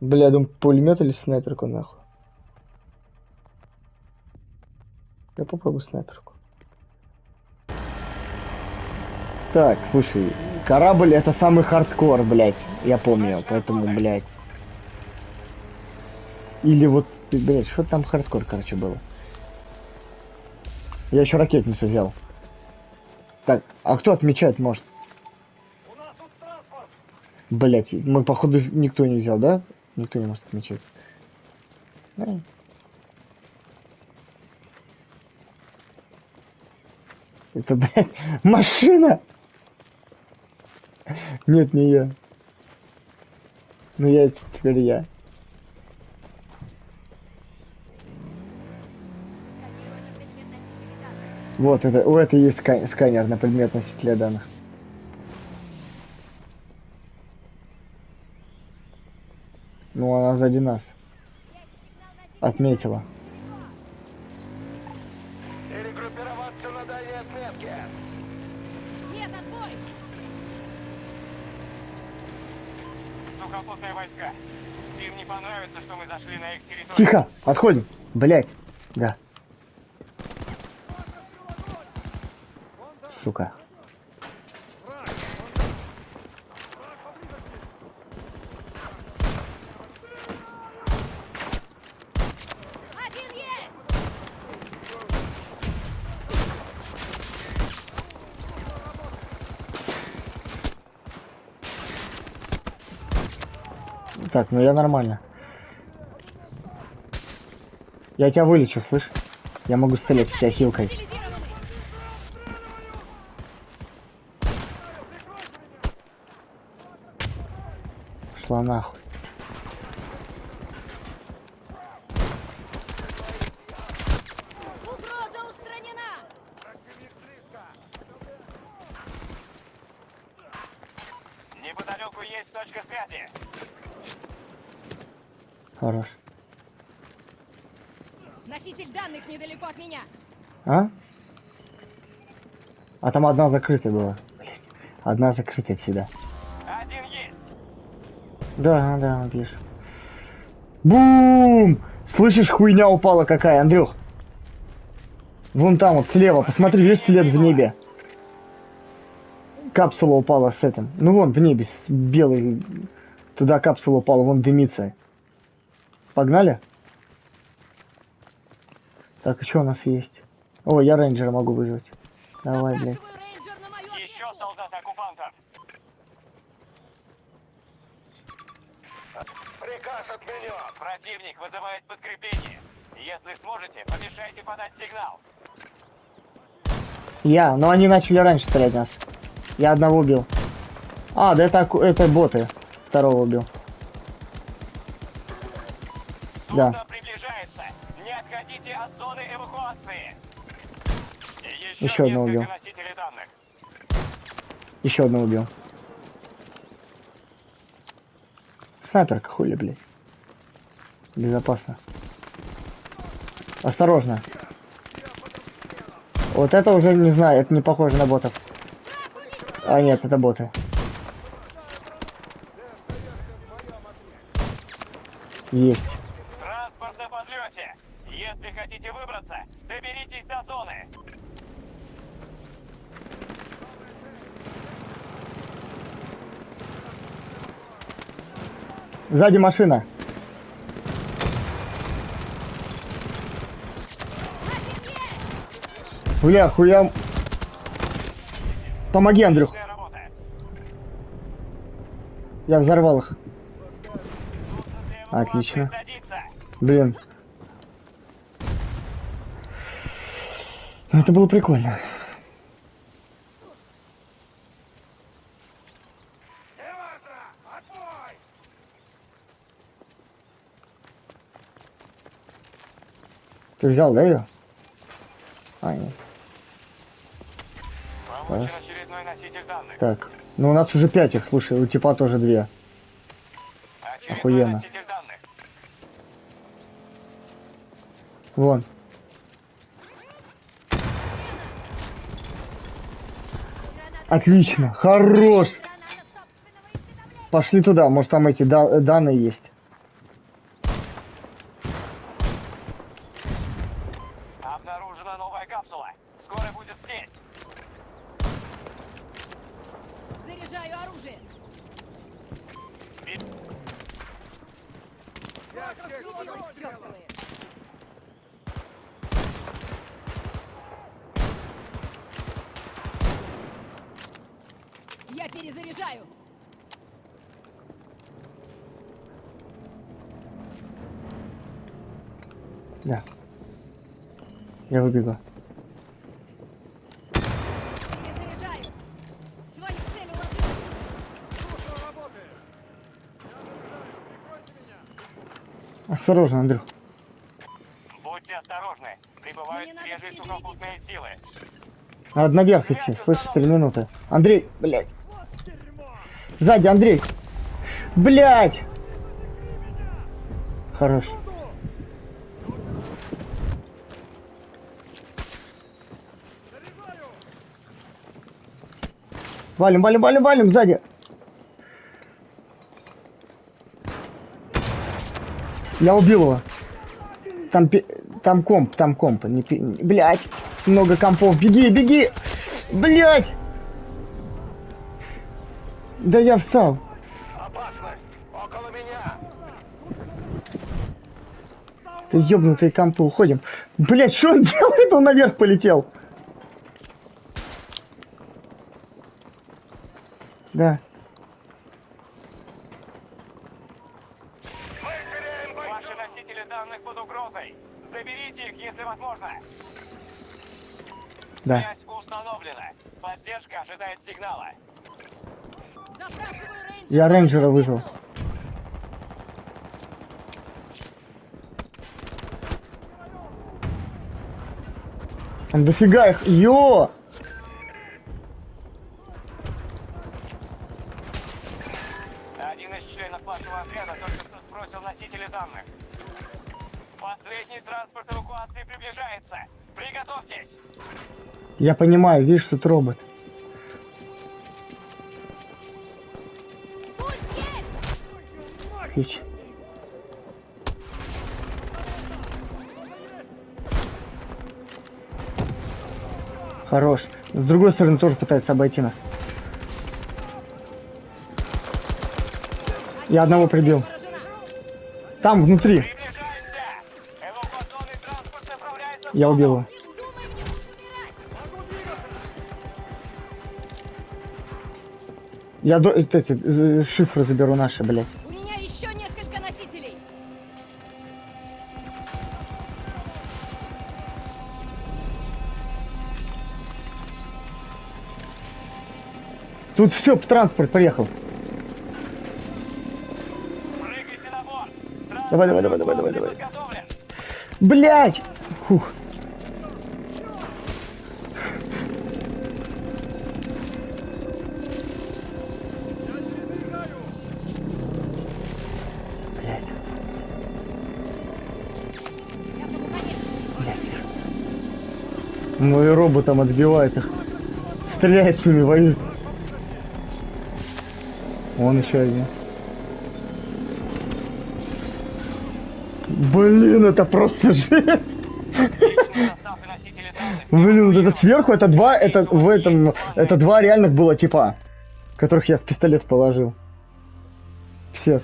Бля, я думаю, пулемет или снайперку нахуй. Я попробую снайперку. Так, слушай, корабль это самый хардкор, блядь, я помню, поэтому, блядь. Или вот, блядь, что там хардкор, короче, было. Я еще ракетницу взял. Так, а кто отмечает, может? Блять, мы походу никто не взял, да? Никто не может отмечать. Это, блядь, машина! Нет, не я. Ну я теперь я. Вот это, у этой есть ска- сканер на предмет носителя данных. Ну, она сзади нас. Отметила. Перегруппироваться на дальней отметке. Нет, отбой! Сухопутные войска. Им не понравится, что мы зашли на их территорию. Тихо, отходим. Блять. Да. Сука. Один есть! Так, ну я нормально. Я тебя вылечу, слышь? Я могу стрелять в тебя хилкой. Шла нахуй. Угроза устранена! Неподалеку есть точка связи. Хорош. Носитель данных недалеко от меня. А? А там одна закрытая была. Одна закрытая всегда. Один есть. Да, да, видишь. Бум! Слышишь, хуйня упала какая, Андрюх? Вон там вот слева, посмотри, видишь след в небе. Капсула упала с этим. Ну вон в небе, с белый. Туда капсула упала, вон дымится. Погнали? Так, а что у нас есть? О, я рейнджера могу вызвать. Давай, блядь. Еще отметку. солдат оккупантов. Приказ отменен. Противник вызывает подкрепление. Если сможете, помешайте подать сигнал. Я, но они начали раньше стрелять нас. Я одного убил. А, да это, аку- это боты. Второго убил. Да. Судно приближается. Не отходите от зоны эвакуации. И Еще одного убил. Еще одного убил. Снайперка хули, блядь. Безопасно. Осторожно. Вот это уже не знаю, это не похоже на ботов. А нет, это боты. Есть. Транспорт на подлете. Если хотите выбраться, доберитесь до зоны. Сзади машина. Бля, хуя. Помоги, Андрюх. Я взорвал их. Отлично. Блин. Это было прикольно. Ты взял, да, ее? А, нет. Получен очередной носитель данных. Так. Ну, у нас уже пять их, слушай, у типа тоже две. Очередной Охуенно. носитель данных. Вон. Отлично. Хорош. Пошли туда, может там эти да- данные есть. Обнаружена новая капсула. Скоро будет здесь. Заряжаю оружие. Ой, чёртовые. Я перезаряжаю. Да. Я выбегу. Перезаряжаю. Свою цель уложил. Осторожно, Андрюх. Будьте осторожны. Прибывают Мне свежие сухопутные силы. Надо наверх идти, слышишь, три минуты. Андрей, блядь. Сзади, Андрей. Блядь. Хорош. Валим, валим, валим, валим сзади. Я убил его. Там, там комп, там комп. Не, не- блядь, много компов. Беги, беги. Блядь. Да я встал. Опасность! Около меня! Ты ёбнутые компы, уходим. Блядь, что он делает? Он наверх полетел. Да. Ваши носители данных под угрозой. Заберите их, если возможно. Да. Связь установлена. Поддержка ожидает сигнала. Я рейнджера вызвал. Там дофига их. Ё! Один из членов вашего отряда только что сбросил носители данных. Последний транспорт эвакуации приближается. Приготовьтесь. Я понимаю, видишь, тут робот. Отлично. Хорош. С другой стороны тоже пытается обойти нас. Я одного прибил. Там, внутри. Я убил его. Я до... эти, э, шифры заберу наши, блядь. Тут все, транспорт приехал. Давай, давай, давай, давай, давай, давай. Блять! Фух. Конец. мой роботом отбивает их. Стреляет с ними, воюет. Вон еще один. Блин, это просто жесть. Блин, вот этот сверху, это два, это в этом, это два реальных было типа, которых я с пистолет положил. Псец.